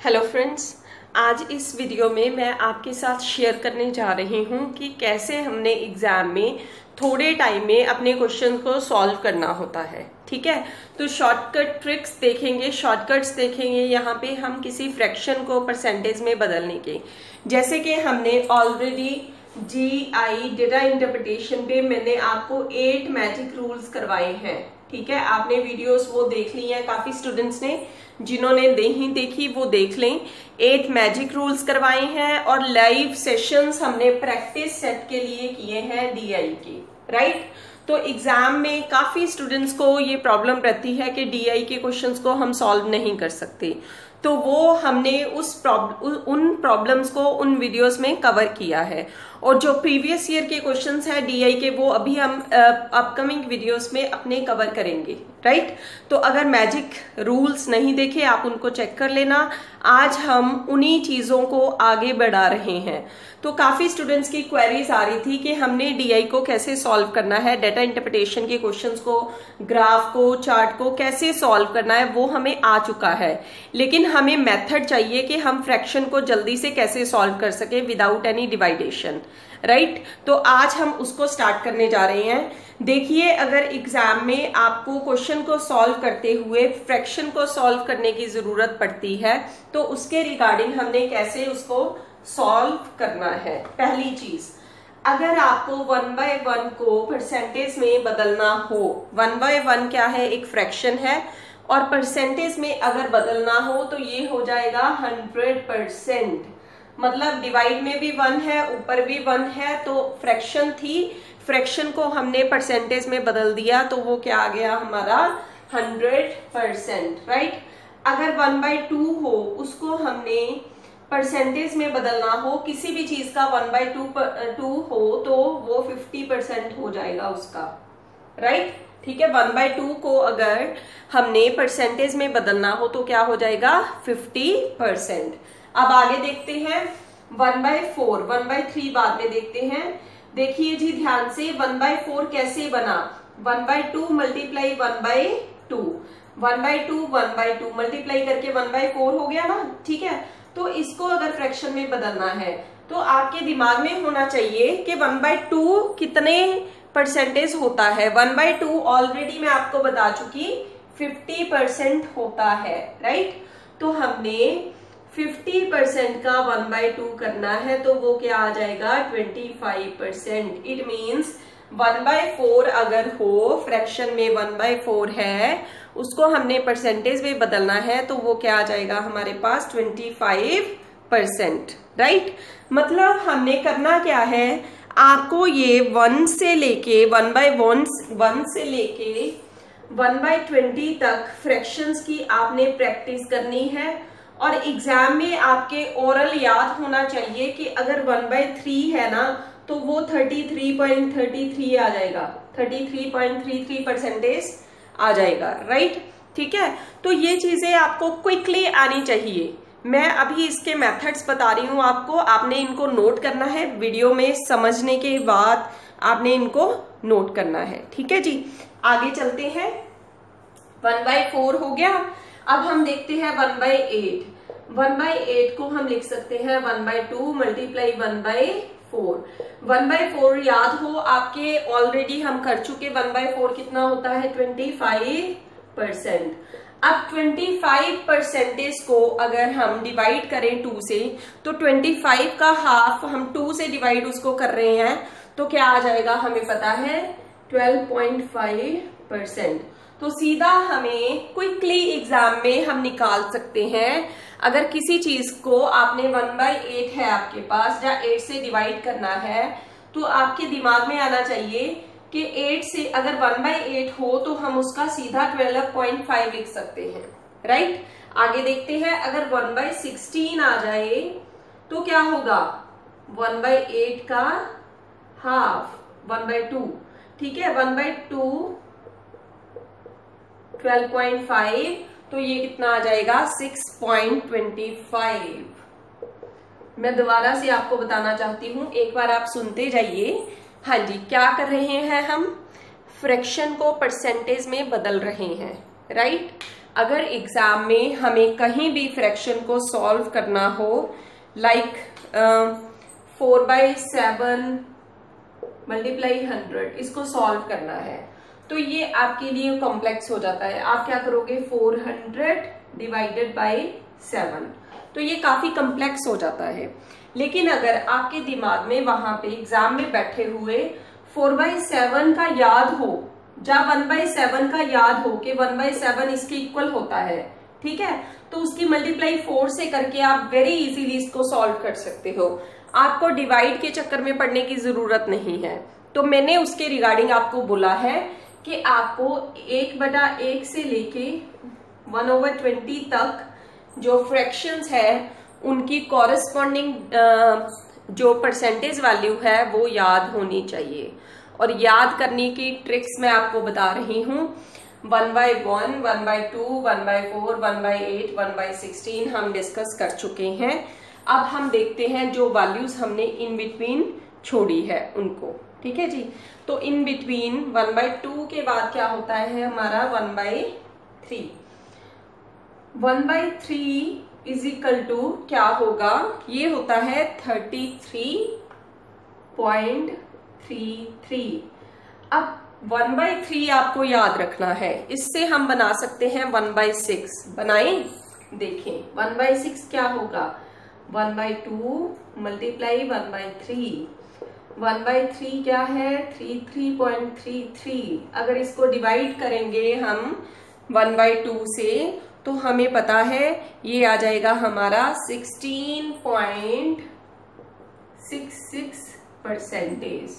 Hello friends आज इस video में मैं आपके साथ शेयर करने जा रही हूँ कि कैसे हमने एग्ज़ाम में थोड़े टाइम में अपने क्वेश्चन को सॉल्व करना होता है, ठीक है? तो शॉर्टकट ट्रिक्स देखेंगे शॉर्टकट्स देखेंगे, यहाँ पे हम किसी फ्रैक्शन को परसेंटेज में बदलने के। जैसे कि हमने already G I data interpretation पे मैंने आपको एट मैजिक रूल्स करवाए हैं। ठीक है, आपने वीडियोस वो देख ली हैं, काफ़ी स्टूडेंट्स ने, जिन्होंने नहीं देखी वो देख लें। एट मैजिक रूल्स करवाए हैं और लाइव सेशंस हमने प्रैक्टिस सेट के लिए किए हैं डीआई के राइट तो एग्ज़ाम में काफ़ी स्टूडेंट्स को ये प्रॉब्लम रहती है कि डीआई के क्वेश्चंस को हम सॉल्व नहीं कर सकते। तो वो हमने उस प्रॉब्लम उन प्रॉब्लम्स को उन वीडियोस में कवर किया है। और जो प्रीवियस ईयर के क्वेश्चंस हैं डीआई के, वो अभी हम अपकमिंग वीडियोस में अपने कवर करेंगे राइट तो अगर मैजिक रूल्स नहीं देखे, आप उनको चेक कर लेना। आज हम उन्हीं चीज़ों को आगे बढ़ा रहे हैं। तो काफ़ी स्टूडेंट्स की क्वेरीज आ रही थी कि हमने डीआई को कैसे सॉल्व करना है डेटा इंटरप्रिटेशन के क्वेश्चंस को ग्राफ को चार्ट को कैसे सॉल्व करना है, वो हमें आ चुका है। लेकिन हमें मेथड चाहिए कि हम फ्रैक्शन को जल्दी से कैसे सॉल्व कर सके विदाउट एनी डिवाइडेशन राइट? तो आज हम उसको स्टार्ट करने जा रहे हैं। देखिए, अगर एग्ज़ाम में आपको क्वेश्चन को सॉल्व करते हुए फ्रैक्शन को सॉल्व करने की ज़रूरत पड़ती है तो उसके रिगार्डिंग हमने कैसे उसको सॉल्व करना है? पहली चीज़, अगर आपको वन बाय वन को परसेंटेज में बदलना हो वन बाय वन क्या है? एक फ्रैक्शन है। और परसेंटेज में अगर बदलना हो तो ये हो जाएगा हंड्रेड परसेंट मतलब डिवाइड में भी वन है, ऊपर भी वन है तो फ्रैक्शन थी। फ्रैक्शन को हमने परसेंटेज में बदल दिया तो वो क्या आ गया हमारा? हंड्रेड परसेंट राइट अगर वन बाई टू हो, उसको हमने परसेंटेज में बदलना हो, किसी भी चीज़ का वन बाई टू टू हो तो वो फिफ्टी परसेंट हो जाएगा उसका राइट ठीक है वन बाय टू को अगर हमने परसेंटेज में बदलना हो तो क्या हो जाएगा? फिफ्टी परसेंट अब आगे देखते हैं one by four one by three बाद में देखते हैं देखिए जी ध्यान से वन बाय फोर कैसे बना one by two multiply one by two one by two one by two multiply करके वन बाय फोर हो गया ना ठीक है तो इसको अगर फ्रैक्शन में बदलना है तो आपके दिमाग में होना चाहिए कि वन बाय टू कितने परसेंटेज होता है वन बाय टू ऑलरेडी मैं आपको बता चुकी फिफ्टी परसेंट होता है राइट तो हमने 50 परसेंट का वन बाई टू करना है तो वो क्या आ जाएगा? 25 percent it means one by four अगर हो फ्रैक्शन में वन बाय फोर है, उसको हमने परसेंटेज में बदलना है तो वो क्या आ जाएगा हमारे पास? 25 परसेंट राइट मतलब हमने करना क्या है? आपको ये वन से लेके वन बाय वन वन से लेके वन बाय ट्वेंटी तक फ्रैक्शंस की आपने प्रैक्टिस करनी है। और एग्ज़ाम में आपके ओरल याद होना चाहिए कि अगर वन बाय थ्री है ना तो वो thirty three point thirty three आ जाएगा। Thirty three point three three percentage आ जाएगा राइट ठीक है? तो ये चीज़ें आपको क्विकली आनी चाहिए। मैं अभी इसके मेथड्स बता रही हूँ आपको। आपने इनको नोट करना है। वीडियो में समझने के बाद आपने इनको नोट करना है। ठीक है जी? आगे चलते हैं। वन बाय फोर हो गया। अब हम देखते हैं one by eight. One by eight को हम लिख सकते हैं one by two multiply one by four. One by four याद हो, आपके ऑलरेडी हम कर चुके वन बाई फोर कितना होता है? ट्वेंटी फाइव परसेंट अब 25 परसेंटेज को अगर हम डिवाइड करें टू से तो 25 का हाफ़ हम टू से डिवाइड उसको कर रहे हैं तो क्या आ जाएगा? हमें पता है 12.5 परसेंट तो सीधा हमें क्विकली एग्ज़ाम में हम निकाल सकते हैं। अगर किसी चीज़ को आपने वन बाई एट है आपके पास या एट से डिवाइड करना है तो आपके दिमाग में आना चाहिए कि एट से अगर वन बाई एट हो तो हम उसका सीधा ट्वेल्व पॉइंट फाइव लिख सकते हैं। राइट? आगे देखते हैं। अगर वन बाई सिक्सटीन आ जाए तो क्या होगा? वन बाई एट का हाफ़, वन बाई टू। ठीक है? वन बाई टू 12.5 तो ये कितना आ जाएगा? 6.25 मैं दोबारा से आपको बताना चाहती हूँ, एक बार आप सुनते जाइए। हाँ जी, क्या कर रहे हैं हम? फ्रैक्शन को परसेंटेज में बदल रहे हैं राइट अगर एग्ज़ाम में हमें कहीं भी फ्रैक्शन को सॉल्व करना हो like four by seven multiply hundred इसको सॉल्व करना है। तो ये आपके लिए कॉम्प्लेक्स हो जाता है। आप क्या करोगे? Four hundred divided by seven तो ये काफ़ी कॉम्प्लेक्स हो जाता है। लेकिन अगर आपके दिमाग में वहाँ पे एग्ज़ाम में बैठे हुए फोर बाई सेवन का याद हो जब वन बाई सेवन का याद हो कि वन बाई सेवन इसके इक्वल होता है, ठीक है? तो उसकी मल्टीप्लाई फोर से करके आप वेरी इजीली इसको सॉल्व कर सकते हो। आपको डिवाइड के चक्कर में पढ़ने की ज़रूरत नहीं है। तो मैंने उसके रिगार्डिंग आपको बोला है कि आपको एक बटा एक से लेके वन ओवर ट्वेंटी तक जो फ्रैक्शंस है, उनकी कॉरेस्पॉन्डिंग जो परसेंटेज वैल्यू है, वो याद होनी चाहिए। और याद करने की ट्रिक्स मैं आपको बता रही हूँ। One by one one by two, one by four, one by eight, one by sixteen हम डिस्कस कर चुके हैं। अब हम देखते हैं जो वैल्यूज़ हमने इन बिटवीन छोड़ी है उनको। ठीक है जी? तो in between one by two के बाद क्या होता है हमारा one by three. One by three is equal to क्या होगा? ये होता है thirty three point three three अब वन बाई थ्री आपको याद रखना है। इससे हम बना सकते हैं वन बाई सिक्स। बनाए? देखें, वन बाई सिक्स क्या होगा? One by two multiply one by three. One by three क्या है? Three three point three three. अगर इसको डिवाइड करेंगे हम वन बाई टू से तो हमें पता है ये आ जाएगा हमारा sixteen point six six percentage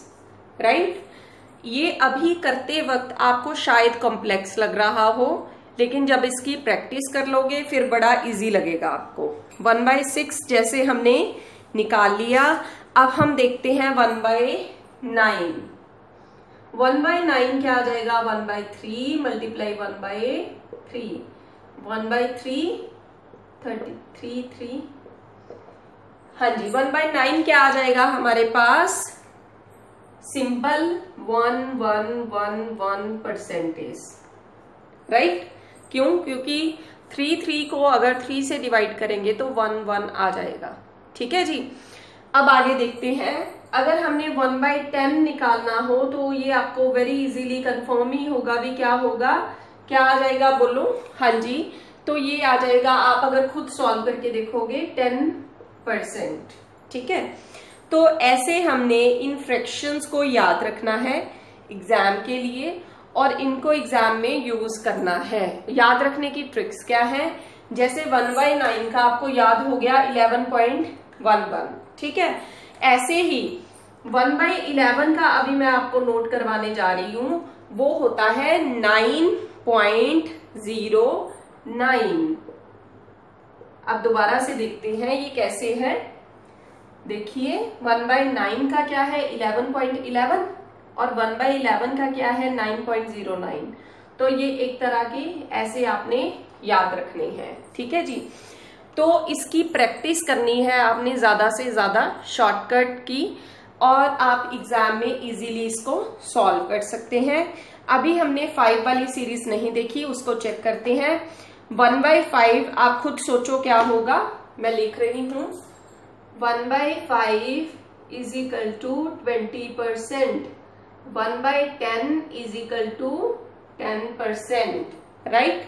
right ये अभी करते वक्त आपको शायद कॉम्प्लेक्स लग रहा हो, लेकिन जब इसकी प्रैक्टिस कर लोगे, फिर बड़ा इजी लगेगा आपको। वन बाय सिक्स जैसे हमने निकाल लिया अब हम देखते हैं one by nine. One by nine क्या आ जाएगा? One by three multiply one by three. One by three, thirty, three three. हाँ जी, वन बाय नाइन क्या आ जाएगा हमारे पास? Simple one one one one percentage. Right? क्यों? क्योंकि थ्री थ्री को अगर थ्री से डिवाइड करेंगे तो वन वन आ जाएगा। ठीक है जी? अब आगे देखते हैं। अगर हमने वन बाई टेन निकालना हो तो ये आपको वेरी इजीली कंफर्म ही होगा भी क्या होगा। क्या आ जाएगा बोलो? हाँ जी। तो ये आ जाएगा, आप अगर खुद सॉल्व करके देखोगे, टेन परसेंट। ठीक है? तो ऐसे हमने इन फ्रैक्शंस को याद रखना है एग्ज़ाम के लिए और इनको एग्ज़ाम में यूज़ करना है। याद रखने की ट्रिक्स क्या है? जैसे वन बाई नाइन का आपको याद हो गया इलेवन पॉइंट वन वन, ठीक है? ऐसे ही वन बाई इलेवन का अभी मैं आपको नोट करवाने जा रही हूँ, वो होता है नाइन पॉइंट ज़ीरो नाइन। अब दोबारा से देखते हैं ये कैसे है। देखिए, वन बाई नाइन का क्या है? इलेवन पॉइंट इलेवन और वन बाई इलेवन का क्या है? Nine point zero nine. तो ये एक तरह की ऐसे आपने याद रखनी है, ठीक है जी? तो इसकी प्रैक्टिस करनी है आपने ज़्यादा से ज़्यादा शॉर्टकट की और आप एग्ज़ाम में इजीली इसको सॉल्व कर सकते हैं। अभी हमने फाइव वाली सीरीज़ नहीं देखी, उसको चेक करते हैं। वन बाई फाइव आप खुद सोचो क्या होगा। मैं लिख रही हूँ। One by five is equal to twenty percent one by ten is equal to ten percent right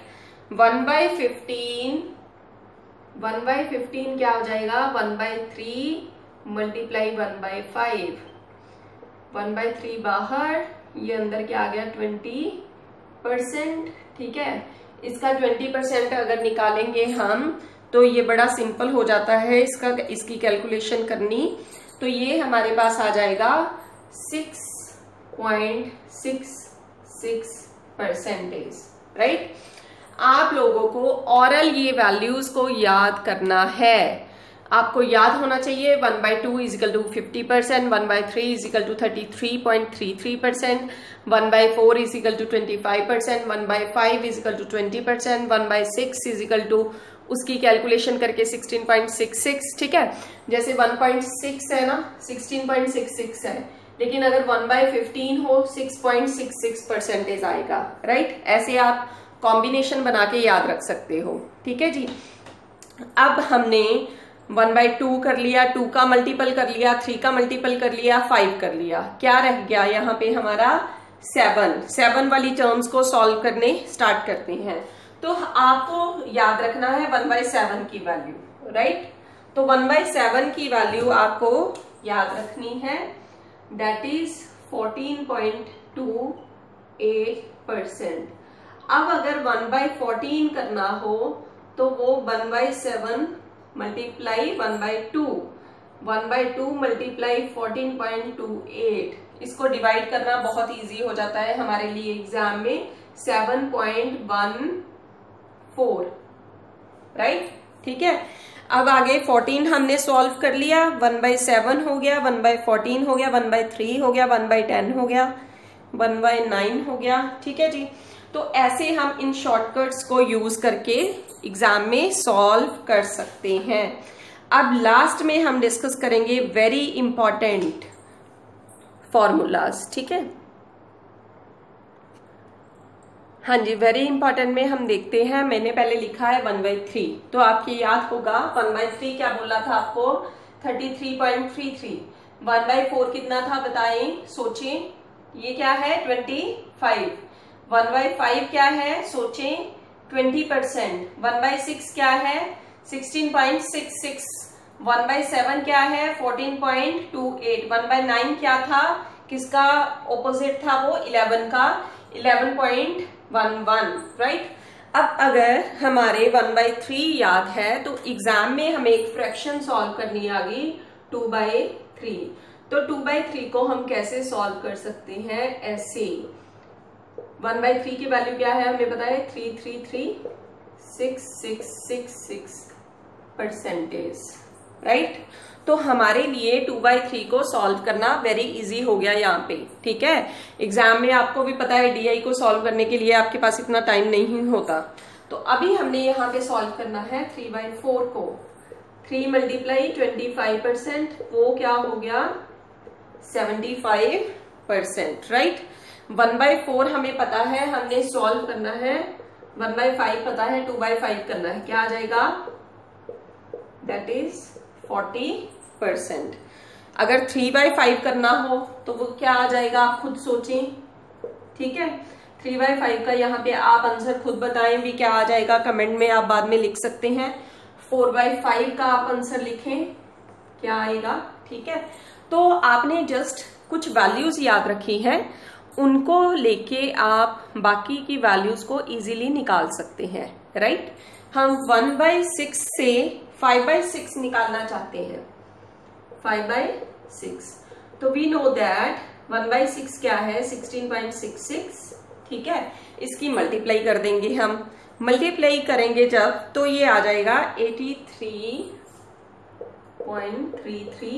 one by fifteen one by fifteen क्या हो जाएगा? One by three multiply one by five. One by three बाहर, ये अंदर क्या आ गया? Twenty percent, ठीक है? इसका ट्वेंटी परसेंट अगर निकालेंगे हम तो ये बड़ा सिंपल हो जाता है इसका, इसकी कैलकुलेशन करनी। तो ये हमारे पास आ जाएगा six point six six percentage, right? आप लोगों को ऑरल ये वैल्यूज़ को याद करना है। आपको याद होना चाहिए one by two is equal to fifty percent one by three is equal to thirty three point three three percent one by four is equal to twenty five percent one by five is equal to twenty percent one by six is equal to उसकी calculation करके 16.66 ठीक है? जैसे 1.6 है ना 16.66 है। लेकिन अगर 1 बाई फिफ्टीन हो 6.66 परसेंटेज आएगा राइट ऐसे आप कॉम्बिनेशन बना के याद रख सकते हो। ठीक है जी? अब हमने वन बाई टू कर लिया टू का मल्टीपल कर लिया थ्री का मल्टीपल कर लिया फाइव कर लिया। क्या रह गया यहाँ पे हमारा? सेवन सेवन वाली टर्म्स को सॉल्व करने स्टार्ट करते हैं। तो आपको याद रखना है वन बाई सेवन की वैल्यू राइट तो वन बाई सेवन की वैल्यू आपको याद रखनी है। That is fourteen point two eight percent अब अगर वन बाई फोर्टीन करना हो तो वो one by seven multiply one by two. One by two multiply fourteen point two eight. इसको डिवाइड करना बहुत इजी हो जाता है हमारे लिए एग्ज़ाम में। Seven point one four. Right ठीक है? अब आगे फोर्टीन हमने सॉल्व कर लिया। वन बाई सेवन हो गया, वन बाई फोर्टीन हो गया, वन बाई थ्री हो गया, वन बाई टेन हो गया, वन बाई नाइन हो गया। ठीक है जी? तो ऐसे हम इन शॉर्टकट्स को यूज़ करके एग्ज़ाम में सॉल्व कर सकते हैं। अब लास्ट में हम डिस्कस करेंगे वेरी इंपॉर्टेंट फॉर्मूलाज ठीक है? हाँ जी वेरी इंपॉर्टेंट में हम देखते हैं, मैंने पहले लिखा है वन बाई थ्री तो आपके याद होगा वन बाई थ्री क्या बोला था आपको? Thirty three point three three one by four कितना था बताएँ? सोचें। ये क्या है? Twenty five one by five क्या है? सोचें, twenty percent. One by six क्या है? Sixteen point six six. One by seven क्या है? Fourteen point two eight. One by nine क्या था? किसका ऑपोजिट था वो? इलेवन का। Eleven point one one right अब अगर हमारे वन बाई थ्री याद है तो एग्ज़ाम में हमें एक फ्रैक्शन सॉल्व करनी आ गई, टू बाई थ्री। तो टू बाई थ्री को हम कैसे सॉल्व कर सकते हैं? ऐसे। वन बाई थ्री की वैल्यू क्या है? हमें पता है three three three six six six six percentage right तो हमारे लिए टू बाई थ्री को सॉल्व करना वेरी इजी हो गया यहाँ पे, ठीक है? एग्ज़ाम में आपको भी पता है डीआई को सॉल्व करने के लिए आपके पास इतना टाइम नहीं होता। तो अभी हमने यहाँ पे सॉल्व करना है थ्री बाई फोर को। Three multiply twenty five percent वो क्या हो गया? Seventy five percent right one by four हमें पता है, हमने सॉल्व करना है। वन बाई फाइव पता है टू बाई फाइव करना है। क्या आ जाएगा? दैट इज़ फोर्टी परसेंट अगर थ्री बाई फाइव करना हो तो वो क्या आ जाएगा? आप खुद सोचें। ठीक है? थ्री बाई फाइव का यहाँ पे आप आंसर खुद बताएँ भी क्या आ जाएगा। कमेंट में आप बाद में लिख सकते हैं। फोर बाई फाइव का आप आंसर लिखें। क्या आएगा? ठीक है? तो आपने जस्ट कुछ वैल्यूज़ याद रखी है। उनको लेके आप बाकी की वैल्यूज़ को इजीली निकाल सकते हैं राइट हम वन बाई सिक्स से फाइव बाई सिक्स निकालना चाहते हैं। फाइव बाई सिक्स तो we know that one by six क्या है? सिक्सटीन पॉइंट सिक्स सिक्स ठीक है? इसकी मल्टीप्लाई कर देंगे हम। मल्टीप्लाई करेंगे जब तो ये आ जाएगा eighty three point three three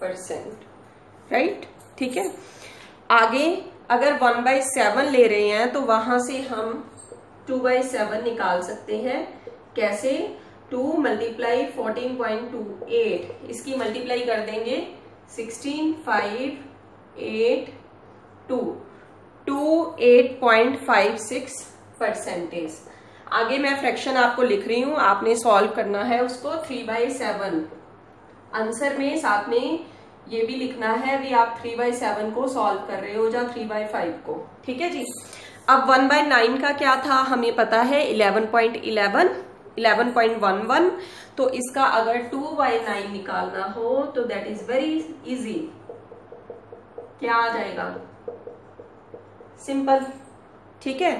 percent right ठीक है? आगे अगर वन बाई सेवन ले रहे हैं तो वहाँ से हम टू बाई सेवन निकाल सकते हैं। कैसे? Two multiply fourteen point two eight इसकी मल्टीप्लाई कर देंगे sixteen five eight two two eight point five six percentage आगे मैं फ्रैक्शन आपको लिख रही हूँ, आपने सॉल्व करना है उसको थ्री बाई सेवन आंसर में, साथ में ये भी लिखना है भी आप थ्री बाई सेवन को सॉल्व कर रहे हो या थ्री बाई फाइव को। ठीक है जी? अब वन बाय नाइन का क्या था? हमें पता है eleven point eleven eleven point one one तो इसका अगर टू बाई नाइन निकालना हो तो दैट इज़ वेरी इजी क्या आ जाएगा? सिंपल ठीक है?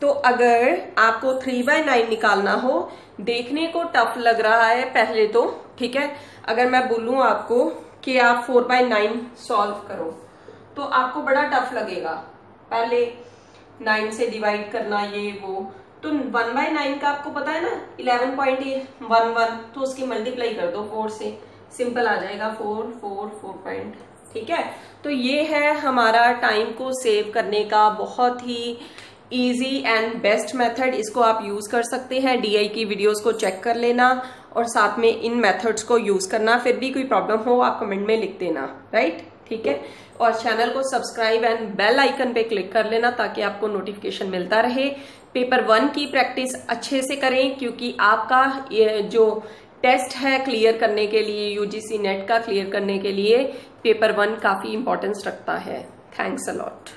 तो अगर आपको थ्री बाय नाइन निकालना हो, देखने को टफ लग रहा है पहले तो। ठीक है? अगर मैं बोलूँ आपको कि आप फोर बाय नाइन सॉल्व करो। तो आपको बड़ा टफ लगेगा। पहले नाइन से डिवाइड करना ये वो। तो वन बाय नाइन का आपको पता है ना, इलेवन पॉइंट वन वन तो उसकी मल्टीप्लाई कर दो फोर से। सिंपल आ जाएगा फोर फोर फोर पॉइंट, ठीक है? तो ये है हमारा टाइम को सेव करने का बहुत ही इजी एंड बेस्ट मेथड इसको आप यूज़ कर सकते हैं। डीआई की वीडियोस को चेक कर लेना और साथ में इन मेथड्स को यूज़ करना। फिर भी कोई प्रॉब्लम हो, आप कमेंट में लिख देना। राइट ठीक है? और चैनल को सब्सक्राइब एंड बेल आइकन पे क्लिक कर लेना ताकि आपको नोटिफिकेशन मिलता रहे। पेपर वन की प्रैक्टिस अच्छे से करें क्योंकि आपका ये जो टेस्ट है क्लियर करने के लिए यूजीसी नेट का क्लियर करने के लिए पेपर वन काफ़ी इंपॉर्टेंस रखता है। Thanks a lot